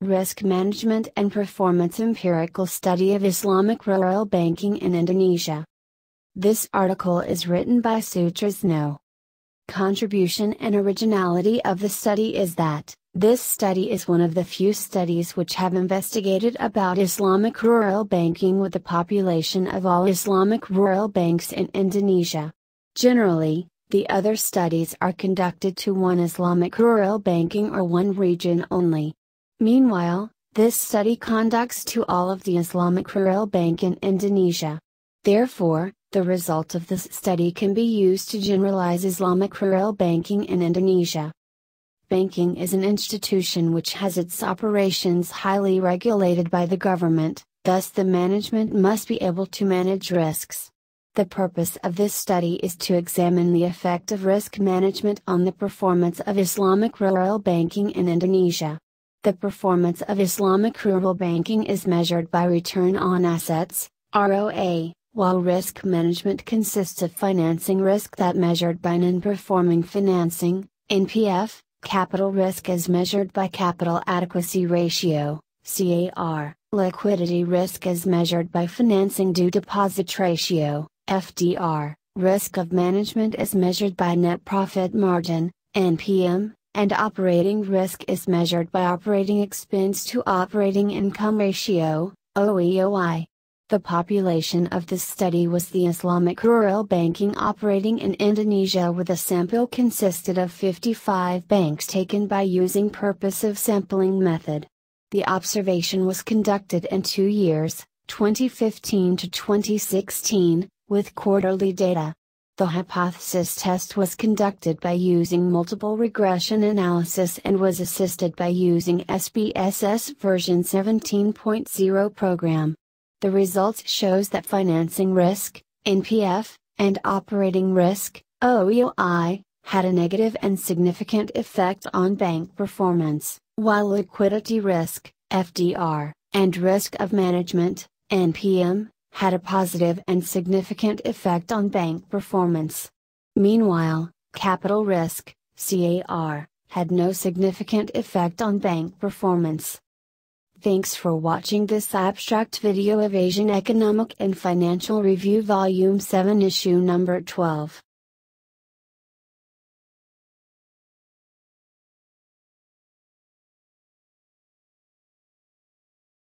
Risk Management and Performance Empirical Study of Islamic Rural Banking in Indonesia. This article is written by Sutrisno. Contribution and originality of the study is that, this study is one of the few studies which have investigated about Islamic rural banking with the population of all Islamic rural banks in Indonesia. Generally, the other studies are conducted to one Islamic rural banking or one region only. Meanwhile, this study conducts to all of the Islamic rural bank in Indonesia. Therefore, the result of this study can be used to generalize Islamic rural banking in Indonesia. Banking is an institution which has its operations highly regulated by the government, thus, the management must be able to manage risks. The purpose of this study is to examine the effect of risk management on the performance of Islamic rural banking in Indonesia. The performance of Islamic rural banking is measured by return on assets, ROA, while risk management consists of financing risk that measured by non-performing financing, NPF, capital risk is measured by capital adequacy ratio, CAR, liquidity risk is measured by financing due deposit ratio, FDR, risk of management is measured by net profit margin, NPM, and operating risk is measured by operating expense to operating income ratio, OEOI. The population of this study was the Islamic rural banking operating in Indonesia with a sample consisted of 55 banks taken by using purposive sampling method. The observation was conducted in two years, 2015 to 2016, with quarterly data. The hypothesis test was conducted by using multiple regression analysis and was assisted by using SPSS version 17.0 program. The results shows that financing risk, NPF, and operating risk, OEOI, had a negative and significant effect on bank performance, while liquidity risk, FDR, and risk of management, NPM, had a positive and significant effect on bank performance. Meanwhile, capital risk, CAR, had no significant effect on bank performance. Thanks for watching this abstract video of Asian Economic and Financial Review Volume 7 Issue Number 12.